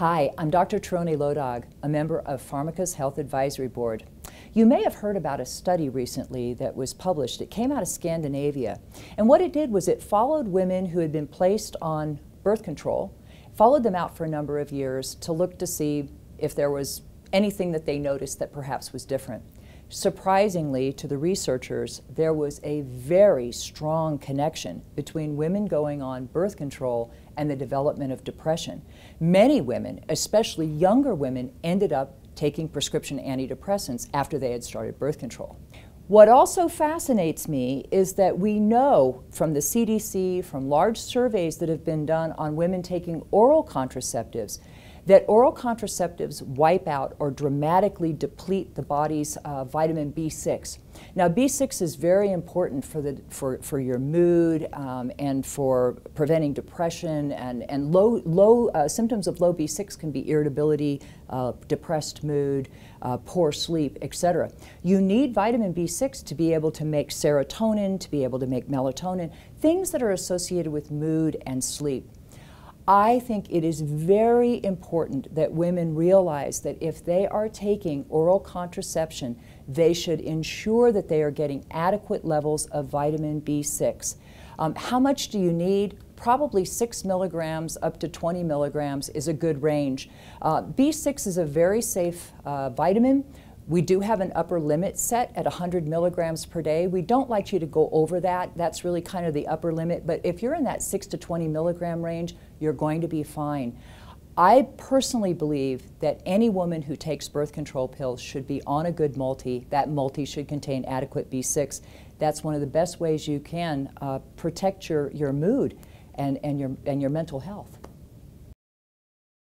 Hi, I'm Dr. Tieraona Low Dog, a member of Pharmaca's Health Advisory Board. You may have heard about a study recently that was published. It came out of Scandinavia. And what it did was it followed women who had been placed on birth control, followed them out for a number of years to look to see if there was anything that they noticed that perhaps was different. Surprisingly to the researchers, there was a very strong connection between women going on birth control and the development of depression. Many women, especially younger women, ended up taking prescription antidepressants after they had started birth control. What also fascinates me is that we know from the CDC, from large surveys that have been done on women taking oral contraceptives, that oral contraceptives wipe out or dramatically deplete the body's uh, vitamin B6. Now, B6 is very important for, the, for, for your mood um, and for preventing depression, and, and low, low uh, symptoms of low B6 can be irritability, uh, depressed mood, uh, poor sleep, etc. You need vitamin B6 to be able to make serotonin, to be able to make melatonin, things that are associated with mood and sleep. I think it is very important that women realize that if they are taking oral contraception, they should ensure that they are getting adequate levels of vitamin B6. Um, how much do you need? Probably 6 milligrams up to 20 milligrams is a good range. Uh, B6 is a very safe uh, vitamin. We do have an upper limit set at 100 milligrams per day. We don't like you to go over that. That's really kind of the upper limit. But if you're in that 6 to 20 milligram range, you're going to be fine. I personally believe that any woman who takes birth control pills should be on a good multi. That multi should contain adequate B6. That's one of the best ways you can uh, protect your, your mood and, and, your, and your mental health.